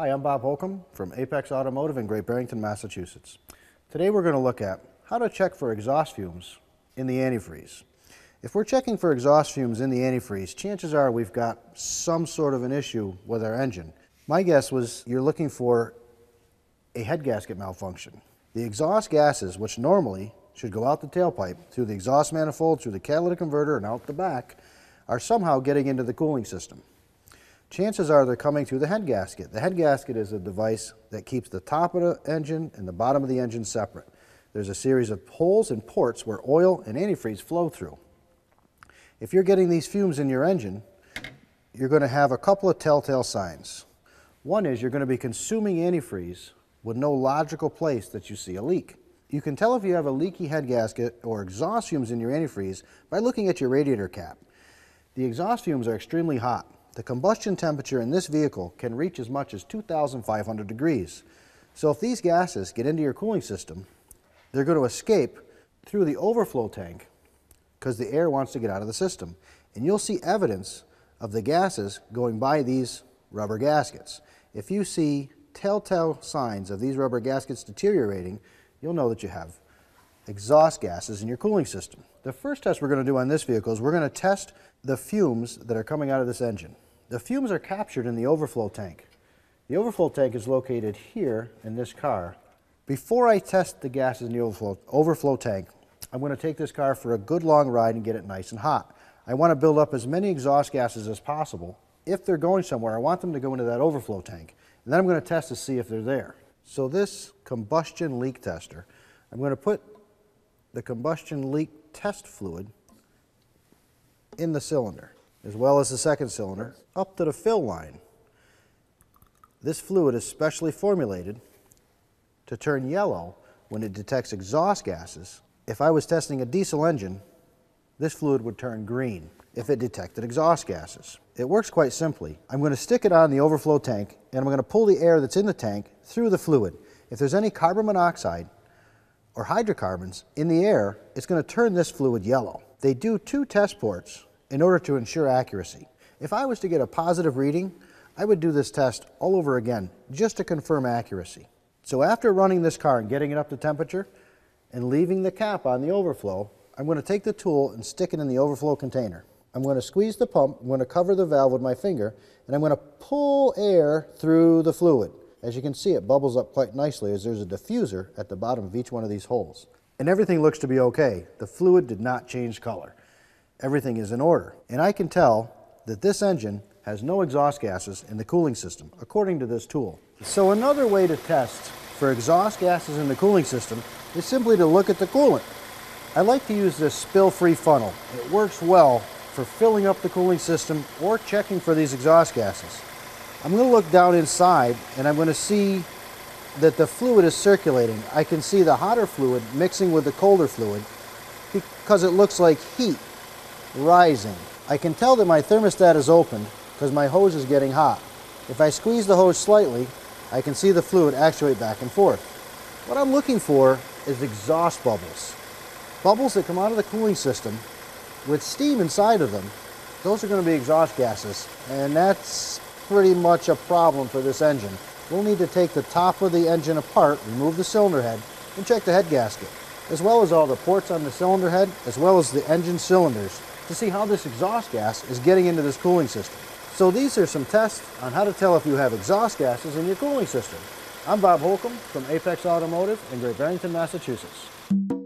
Hi, I'm Bob Holcomb from Apex Automotive in Great Barrington, Massachusetts. Today we're going to look at how to check for exhaust fumes in the antifreeze. If we're checking for exhaust fumes in the antifreeze, chances are we've got some sort of an issue with our engine. My guess was you're looking for a head gasket malfunction. The exhaust gases, which normally should go out the tailpipe through the exhaust manifold, through the catalytic converter, and out the back, are somehow getting into the cooling system. Chances are they're coming through the head gasket. The head gasket is a device that keeps the top of the engine and the bottom of the engine separate. There's a series of holes and ports where oil and antifreeze flow through. If you're getting these fumes in your engine, you're going to have a couple of telltale signs. One is you're going to be consuming antifreeze with no logical place that you see a leak. You can tell if you have a leaky head gasket or exhaust fumes in your antifreeze by looking at your radiator cap. The exhaust fumes are extremely hot. The combustion temperature in this vehicle can reach as much as 2,500 degrees. So if these gases get into your cooling system, they're going to escape through the overflow tank because the air wants to get out of the system. And you'll see evidence of the gases going by these rubber gaskets. If you see telltale signs of these rubber gaskets deteriorating, you'll know that you have exhaust gases in your cooling system. The first test we're going to do on this vehicle is we're going to test the fumes that are coming out of this engine. The fumes are captured in the overflow tank. The overflow tank is located here in this car. Before I test the gases in the overflow, overflow tank, I'm going to take this car for a good long ride and get it nice and hot. I want to build up as many exhaust gases as possible. If they're going somewhere, I want them to go into that overflow tank. And then I'm going to test to see if they're there. So this combustion leak tester, I'm going to put the combustion leak test fluid in the cylinder, as well as the second cylinder, up to the fill line. This fluid is specially formulated to turn yellow when it detects exhaust gases. If I was testing a diesel engine, this fluid would turn green if it detected exhaust gases. It works quite simply. I'm going to stick it on the overflow tank and I'm going to pull the air that's in the tank through the fluid. If there's any carbon monoxide or hydrocarbons in the air, it's going to turn this fluid yellow. They do two test ports in order to ensure accuracy. If I was to get a positive reading, I would do this test all over again just to confirm accuracy. So after running this car and getting it up to temperature and leaving the cap on the overflow, I'm going to take the tool and stick it in the overflow container. I'm going to squeeze the pump, I'm going to cover the valve with my finger, and I'm going to pull air through the fluid. As you can see, it bubbles up quite nicely as there's a diffuser at the bottom of each one of these holes. And everything looks to be okay. The fluid did not change color. Everything is in order. And I can tell that this engine has no exhaust gases in the cooling system, according to this tool. So another way to test for exhaust gases in the cooling system is simply to look at the coolant. I like to use this spill-free funnel. It works well for filling up the cooling system or checking for these exhaust gases. I'm going to look down inside and I'm going to see that the fluid is circulating. I can see the hotter fluid mixing with the colder fluid because it looks like heat rising. I can tell that my thermostat is open because my hose is getting hot. If I squeeze the hose slightly, I can see the fluid actuate back and forth. What I'm looking for is exhaust bubbles. Bubbles that come out of the cooling system with steam inside of them. Those are going to be exhaust gases, and that's pretty much a problem for this engine. We'll need to take the top of the engine apart, remove the cylinder head, and check the head gasket, as well as all the ports on the cylinder head, as well as the engine cylinders, to see how this exhaust gas is getting into this cooling system. So these are some tests on how to tell if you have exhaust gases in your cooling system. I'm Bob Holcomb from Apex Automotive in Great Barrington, Massachusetts.